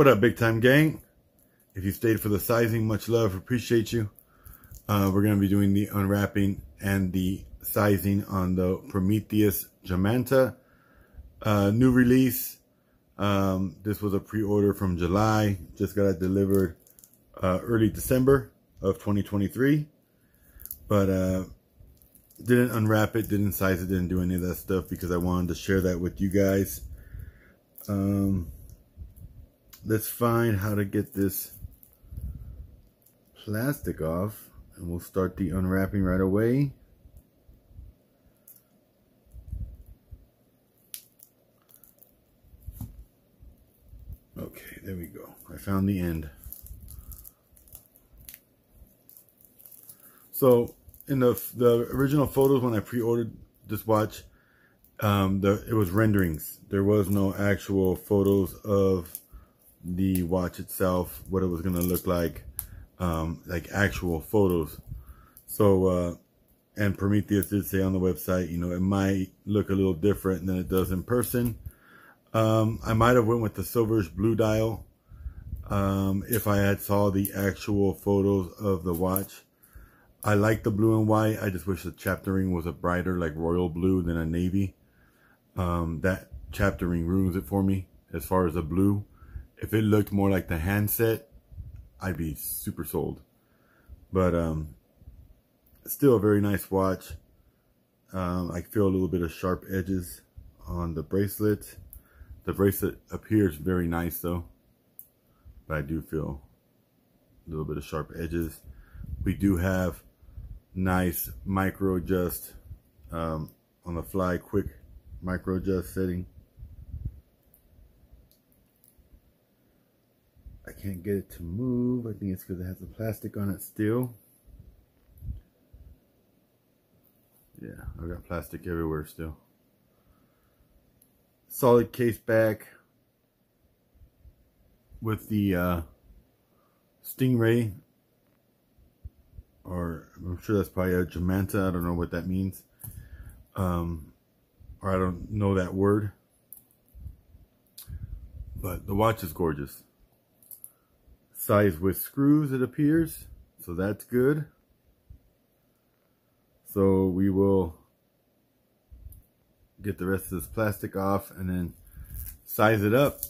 What up, big time gang? If you stayed for the sizing, much love, appreciate you. Uh, we're going to be doing the unwrapping and the sizing on the Prometheus Jamanta uh, new release. Um, this was a pre-order from July. Just got it delivered uh, early December of 2023. But uh, didn't unwrap it, didn't size it, didn't do any of that stuff because I wanted to share that with you guys. Um, let's find how to get this plastic off and we'll start the unwrapping right away. Okay, there we go. I found the end. So in the the original photos when I pre-ordered this watch, um, the it was renderings. There was no actual photos of the watch itself, what it was gonna look like, um, like actual photos. So, uh, and Prometheus did say on the website, you know, it might look a little different than it does in person. Um, I might have went with the silverish blue dial um, if I had saw the actual photos of the watch. I like the blue and white. I just wish the chapter ring was a brighter, like royal blue than a navy. Um, that chapter ring ruins it for me as far as the blue. If it looked more like the handset, I'd be super sold. But um, still a very nice watch. Um, I feel a little bit of sharp edges on the bracelet. The bracelet appears very nice though. But I do feel a little bit of sharp edges. We do have nice micro adjust um, on the fly quick micro adjust setting. Can't get it to move. I think it's because it has the plastic on it still. Yeah, I've got plastic everywhere still. Solid case back with the uh, Stingray or I'm sure that's probably a Jamanta. I don't know what that means. Um, or I don't know that word. But the watch is gorgeous. Size with screws, it appears. So that's good. So we will get the rest of this plastic off and then size it up.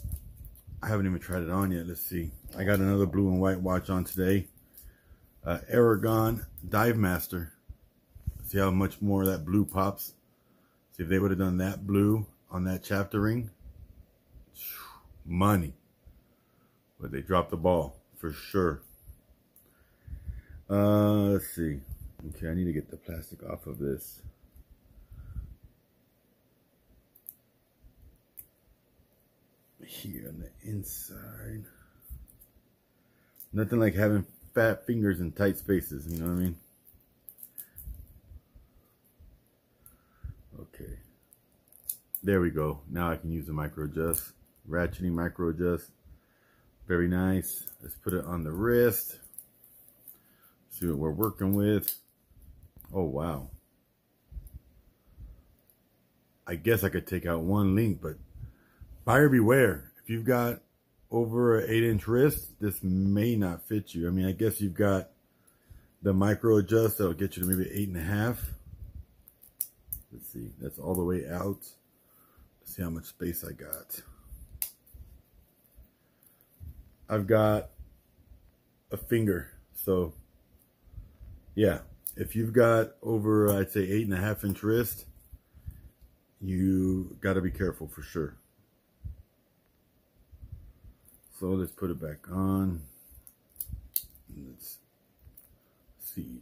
I haven't even tried it on yet. Let's see. I got another blue and white watch on today uh, Aragon Dive Master. See how much more that blue pops. See if they would have done that blue on that chapter ring. Money. But they dropped the ball for sure. Uh, let's see. Okay, I need to get the plastic off of this. Here on the inside. Nothing like having fat fingers in tight spaces, you know what I mean? Okay. There we go. Now I can use the micro adjust. Ratcheting micro adjust. Very nice. Let's put it on the wrist. See what we're working with. Oh, wow. I guess I could take out one link, but buyer beware. If you've got over an eight inch wrist, this may not fit you. I mean, I guess you've got the micro adjust that'll get you to maybe eight and a half. Let's see, that's all the way out. Let's see how much space I got. I've got a finger. So yeah, if you've got over, I'd say eight and a half inch wrist, you got to be careful for sure. So let's put it back on. Let's see.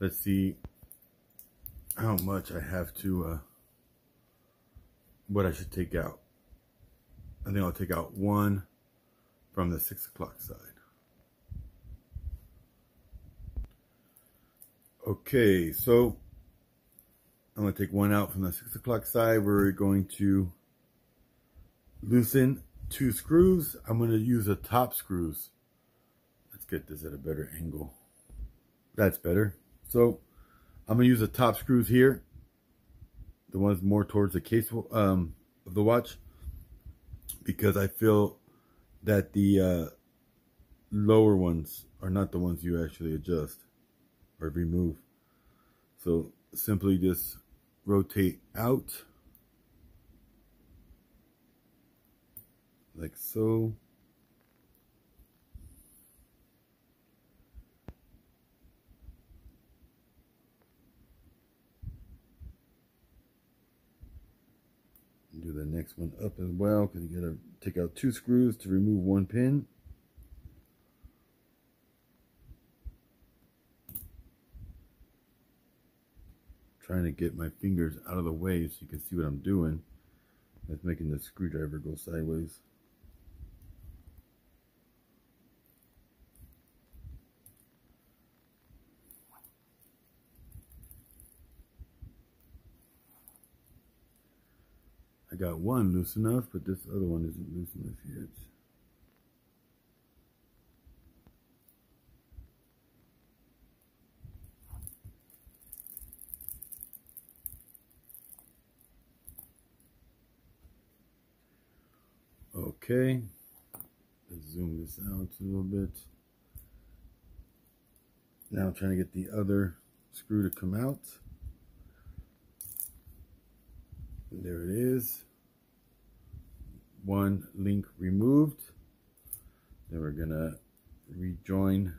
Let's see how much I have to, uh, what I should take out. I think I'll take out one from the six o'clock side. Okay, so I'm going to take one out from the 6 o'clock side. We're going to loosen two screws. I'm going to use the top screws. Let's get this at a better angle. That's better. So I'm gonna use the top screws here, the ones more towards the case um, of the watch, because I feel that the uh, lower ones are not the ones you actually adjust or remove. So simply just rotate out like so. Do the next one up as well because you gotta take out two screws to remove one pin. trying to get my fingers out of the way so you can see what I'm doing. That's making the screwdriver go sideways. I got one loose enough, but this other one isn't loose enough yet. Okay, let's zoom this out a little bit. Now I'm trying to get the other screw to come out. There it is. One link removed. Then we're gonna rejoin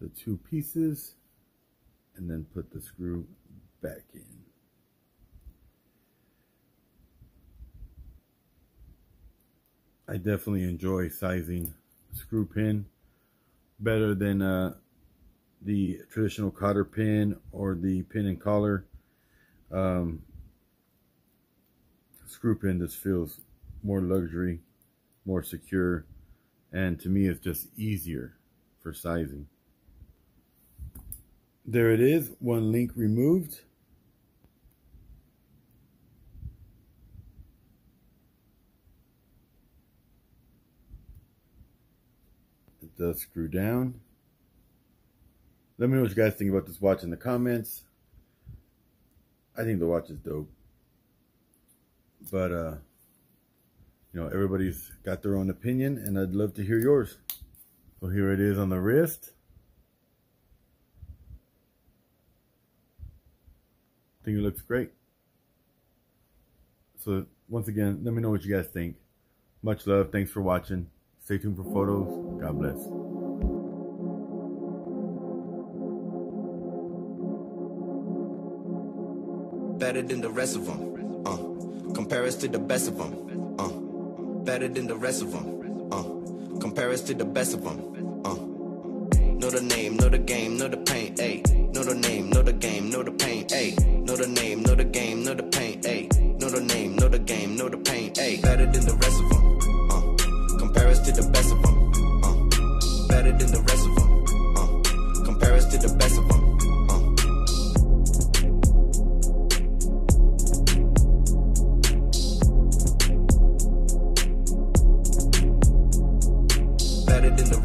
the two pieces and then put the screw back in. I definitely enjoy sizing screw pin better than uh, the traditional cotter pin or the pin and collar. Um, screw pin just feels more luxury, more secure, and to me it's just easier for sizing. There it is, one link removed. It does screw down. Let me know what you guys think about this watch in the comments. I think the watch is dope. But, uh, you know, everybody's got their own opinion, and I'd love to hear yours. So here it is on the wrist. I think it looks great. So once again, let me know what you guys think. Much love. Thanks for watching. Stay tuned for photos. God bless. Better than the rest of them. Uh, compare us to the best of them. Uh, better than the rest of them. Uh, compare us to the best of them. Uh, know the name, know the game, know the paint, ayy. Know the name, know the game, know the paint, ayy. Know the name, know the game, know the paint, ayy. Better the